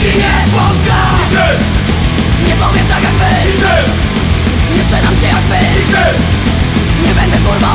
Nigdy nie Polska. Nigdy Nie powiem tak jak wy. Nigdy Nie sprzedam się jak wy. Nigdy Nie będę kurwa